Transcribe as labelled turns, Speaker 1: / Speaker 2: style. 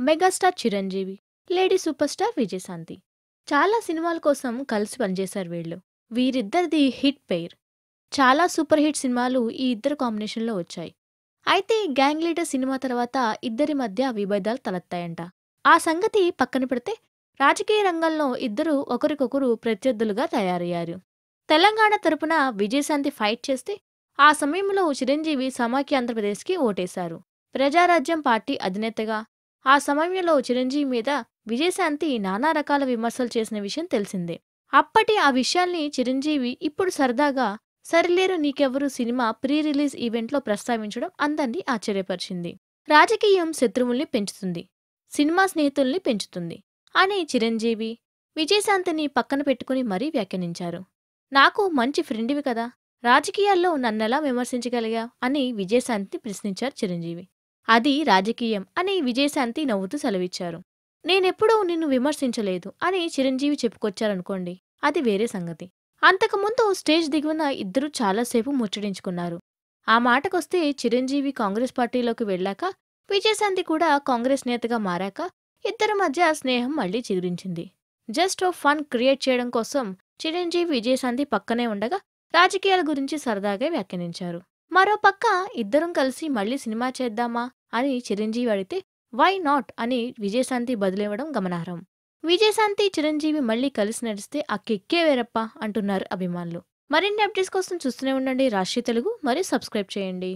Speaker 1: Megastar Chiranjeevi, lady superstar Vijayashanti. చాలా సినిమాల కోసం కలిసి పనిచేశారు వీళ్ళు. వీరిద్దరిది హిట్ పెయిర్. చాలా సూపర్ హిట్ సినిమాలు ఈ ఇద్దరు కాంబినేషన్‌లో వచ్చాయి. అయితే 'గ్యాంగ్ లీడర్' సినిమా తర్వాత ఇద్దరి మధ్య విభేదాలు తలెత్తాయంట. ఆ సంగతి పక్కన పెడితే రాజకీయ రంగంలో ఇద్దరు ఒకరికొకరు ప్రత్యర్థులుగా తయారయ్యారు. తెలంగాణ తరపున విజయశాంతి ఫైట్ చేస్తే ఆ సమయంలో చిరంజీవి సమాఖ్య ఆంధ్రప్రదేశ్‌కి ఓటేశారు. ప్రజారాజ్యం పార్టీ అధినేతగా ఆ సమయంలో చిరంజీవి మీద విజయశాంతి నానా రకాల విమర్శలు చేసిన విషయం తెలిసిందే. అప్పటి ఆ విషయాల్ని చిరంజీవి ఇప్పుడు సరదాగా 'Sarileru Neekevvaru' cinema pre release ఈవెంట్‌లో ప్రస్తావించడం అందర్నీ ఆశ్చర్యపరిచింది. రాజకీయం శత్రువుల్ని పెంచుతుంది. సినిమా స్నేహితుల్ని పెంచుతుంది అని చిరంజీవి, విజయశాంతిని పక్కన పెట్టుకుని మరీ వ్యాఖ్యానించారు. నాకు మంచి ఫ్రెండివి కదా! రాజకీయాల్లో నన్నెలా విమర్శించగలిగా అని విజయశాంతిని ప్రశ్నించారు చిరంజీవి. అది రాజకీయం అని విజయశాంతి నవ్వుతూ సెలవిచ్చారు. నేనెప్పుడూ నిన్ను విమర్శించలేదు అని చిరంజీవి చెప్పుకొచ్చారనుకోండి అది వేరే సంగతి. అంతకుముందు స్టేజ్ దిగువన ఇద్దరూ చాలాసేపు ముచ్చటించుకున్నారు. ఆ మాటకొస్తే చిరంజీవి కాంగ్రెస్ పార్టీలోకి వెళ్ళాక, విజయశాంతి కూడా కాంగ్రెస్ నేతగా మారాక ఇద్దరి మధ్య స్నేహం మళ్ళీ చిగురించింది. జస్ట్ ఓ ఫన్ క్రియేట్ చేయడం కోసం చిరంజీవి, విజయశాంతి పక్కనే ఉండగా రాజకీయాల గురించి సరదాగా వ్యాఖ్యానించారు. మరోపక్క ఇద్దరం కలిసి మళ్ళీ సినిమా చేద్దామా అని చిరంజీవి అడిగితే 'వై నాట్' అని విజయశాంతి బదులివ్వడం గమనార్హం. విజయశాంతి, చిరంజీవి మళ్ళీ కలిసి నడిస్తే ఆ కిక్కే వేరప్ప అంటున్నారు అభిమానులు. మరిన్ని అప్డేట్స్ కోసం చూస్తూనే ఉండండి రాష్ట్రీయ తెలుగు మరియు సబ్స్క్రైబ్ చేయండి.